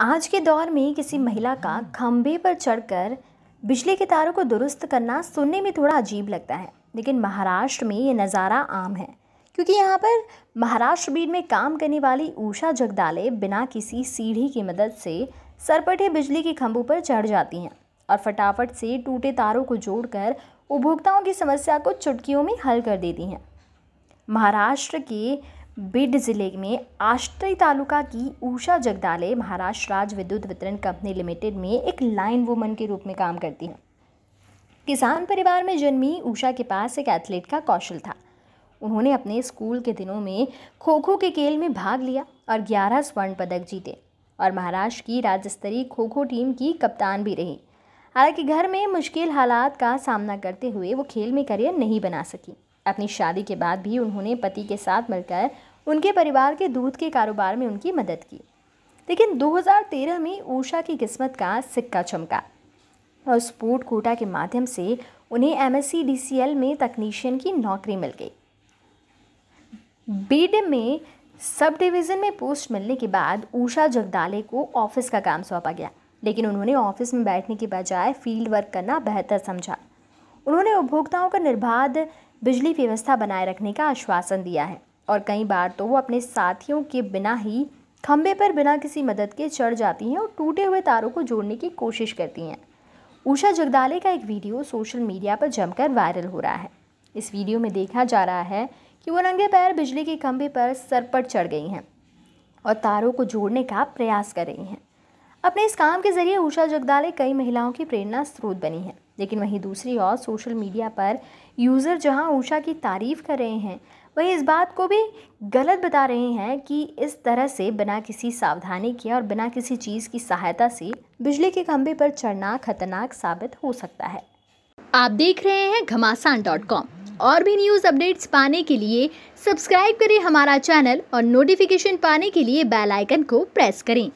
आज के दौर में किसी महिला का खंभे पर चढ़कर बिजली के तारों को दुरुस्त करना सुनने में थोड़ा अजीब लगता है। लेकिन महाराष्ट्र में ये नज़ारा आम है, क्योंकि यहाँ पर महाराष्ट्र बीट में काम करने वाली ऊषा जगदाले बिना किसी सीढ़ी की मदद से सरपटे बिजली के खंभों पर चढ़ जाती हैं और फटाफट से टूटे तारों को जोड़कर उपभोक्ताओं की समस्या को चुटकियों में हल कर देती हैं। महाराष्ट्र के बीड ज़िले में आष्टई तालुका की ऊषा जगदाले महाराष्ट्र राज्य विद्युत वितरण कंपनी लिमिटेड में एक लाइन वुमन के रूप में काम करती हैं। किसान परिवार में जन्मी ऊषा के पास एक एथलीट का कौशल था। उन्होंने अपने स्कूल के दिनों में खो खो के खेल में भाग लिया और 11 स्वर्ण पदक जीते और महाराष्ट्र की राज्य स्तरीय खो खो टीम की कप्तान भी रही। हालाँकि घर में मुश्किल हालात का सामना करते हुए वो खेल में करियर नहीं बना सकी। अपनी शादी के बाद भी उन्होंने पति के साथ मिलकर उनके परिवार के दूध के कारोबार में उनकी मदद की। लेकिन 2013 में ऊषा की किस्मत का सिक्का चमका और स्पोर्ट कोटा के माध्यम से उन्हें एम में तकनीशियन की नौकरी मिल गई। बीड में सब डिवीज़न में पोस्ट मिलने के बाद ऊषा जगदाले को ऑफ़िस का काम सौंपा गया। लेकिन उन्होंने ऑफ़िस में बैठने के बजाय फ़ील्ड वर्क करना बेहतर समझा। उन्होंने उपभोक्ताओं का निर्बाध बिजली व्यवस्था बनाए रखने का आश्वासन दिया है। और कई बार तो वो अपने साथियों के बिना ही खंभे पर बिना किसी मदद के चढ़ जाती हैं और टूटे हुए तारों को जोड़ने की कोशिश करती हैं। उषा जगदाले का एक वीडियो सोशल मीडिया पर जमकर वायरल हो रहा है। इस वीडियो में देखा जा रहा है कि वो नंगे पैर बिजली के खंभे पर सरपट चढ़ गई हैं और तारों को जोड़ने का प्रयास कर रही हैं। अपने इस काम के ज़रिए उषा जगदाले कई महिलाओं की प्रेरणा स्रोत बनी है। लेकिन वहीं दूसरी ओर सोशल मीडिया पर यूज़र जहाँ उषा की तारीफ़ कर रहे हैं, वहीं इस बात को भी गलत बता रहे हैं कि इस तरह से बिना किसी सावधानी के और बिना किसी चीज़ की सहायता से बिजली के खंभे पर चढ़ना खतरनाक साबित हो सकता है। आप देख रहे हैं घमासान डॉट कॉम। और भी न्यूज़ अपडेट्स पाने के लिए सब्सक्राइब करें हमारा चैनल और नोटिफिकेशन पाने के लिए बेल आइकन को प्रेस करें।